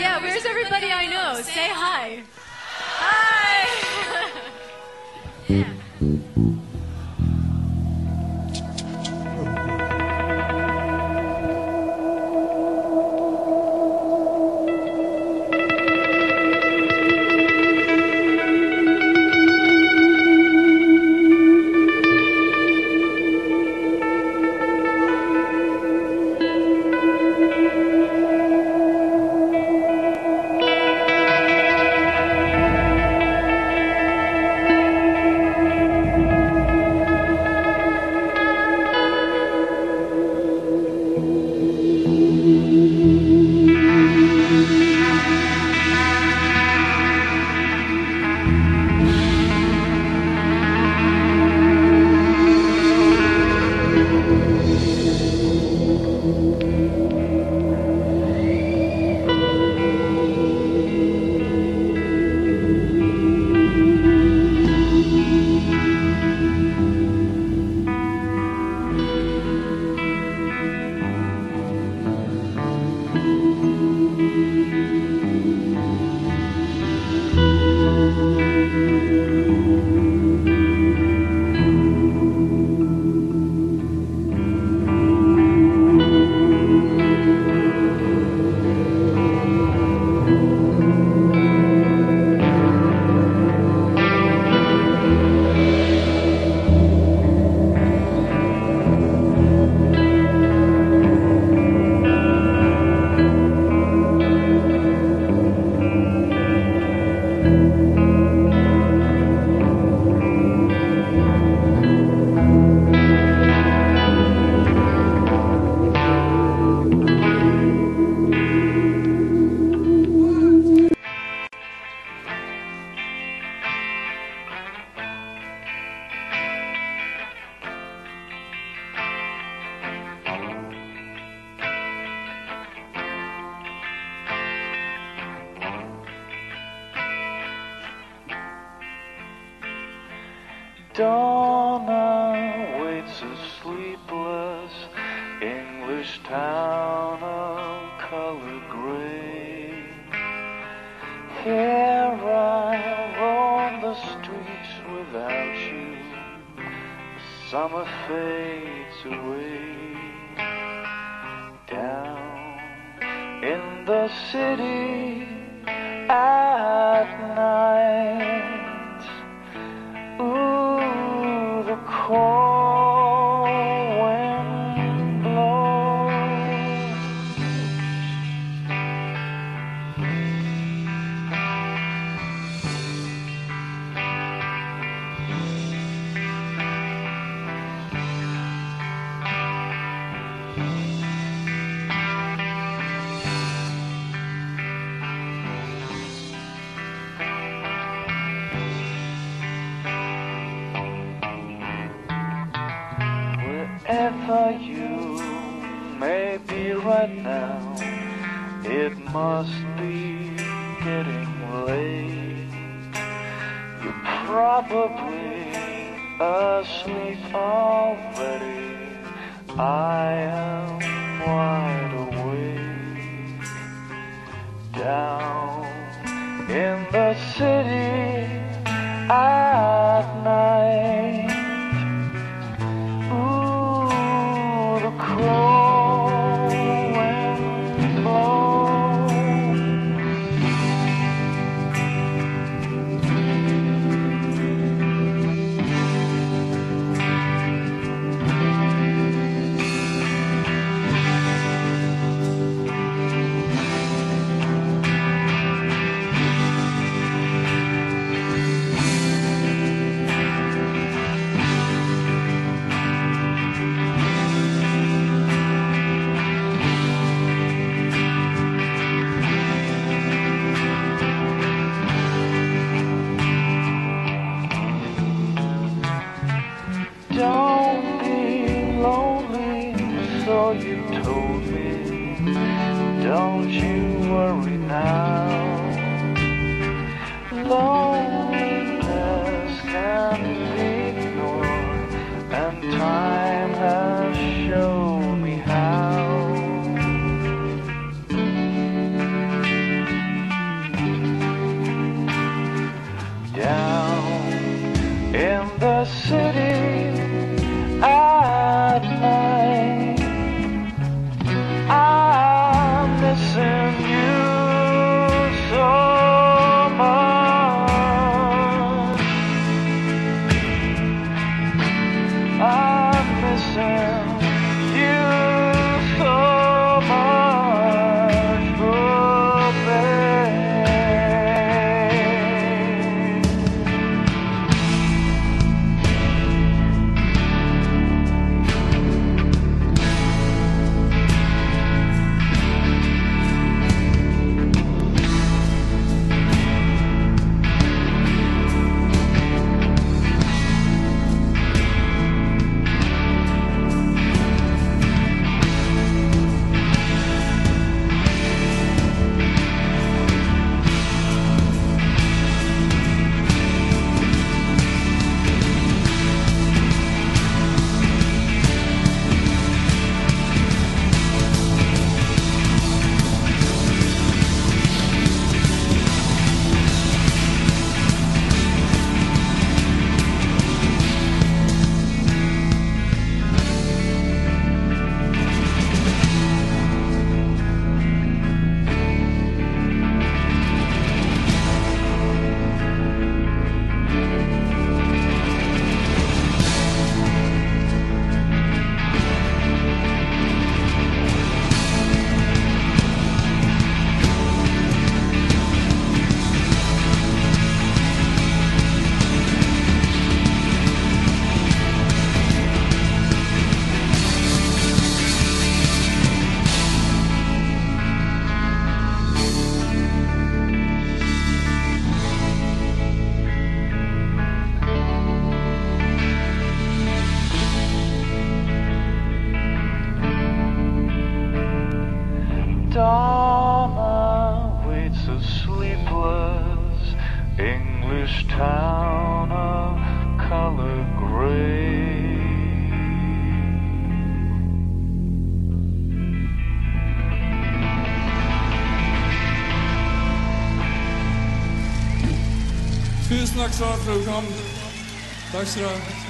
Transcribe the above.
Yeah, where's everybody I know? Say hi. Donna waits a sleepless English town of color gray. Here I roam the streets without you. Summer fades away. Down in the city at night. Wherever you may be right now, it must be getting late. You're probably asleep already. I am wide awake. Down in the city Don't you worry now. Loneliness Donna waits a sleepless English town of color gray. Tusen takk skal ha for at du kom. Takk skal du ha.